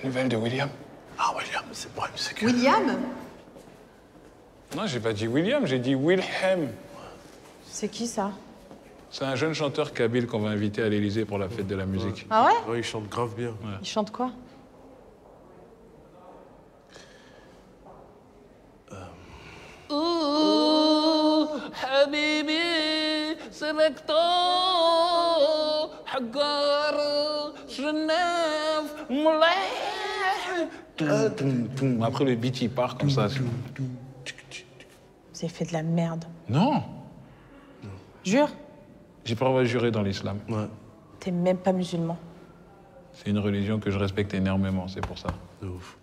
Des nouvelles de William Ah, William, c'est le problème, c'est que. William Non, j'ai pas dit William, j'ai dit Wilhelm. C'est qui ça C'est un jeune chanteur kabyle qu'on va inviter à l'Élysée pour la fête de la musique. Ah ouais Ouais, il chante grave bien. Il chante quoi حبيبي سلكتو حقار جناف ملاح après le beat il part comme ça. Vous avez fait de la merde. Non, Jure j'ai pas le droit de jurer dans l'islam. Ouais, T'es même pas musulman. C'est une religion que je respecte énormément, c'est pour ça. de ouf.